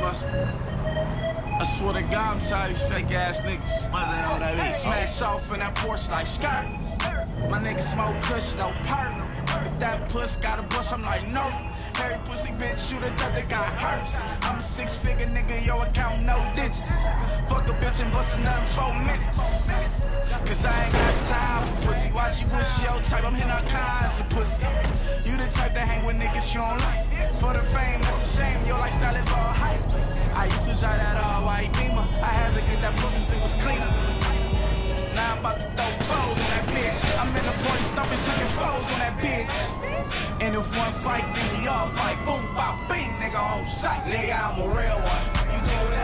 mustard. I swear to God, I'm tired of fake ass niggas. My name on that beat. Smash off in that Porsche like skirt. My niggas smoke kush, no perk. If that puss got a bush, I'm like, no. Every pussy bitch shoot a that got hurts. I'm a six figure nigga, yo, account no digits. Fuck a bitch and bust a nut four minutes. Cause I ain't got time for pussy. Why she wish yo type? I'm hitting all kinds of pussy. You the type that hang with niggas you don't like. For the fame, that's a shame. Your lifestyle is all hype. I used to drive that all white beamer. I had to get that pussy, cause it was cleaner. Now I'm about to throw foes on that bitch. I'm in the party stomping, drinking foes on that bitch. And if one fight, then we all fight. Boom, bop, bing, nigga on sight. Nigga, I'm a real one. You do it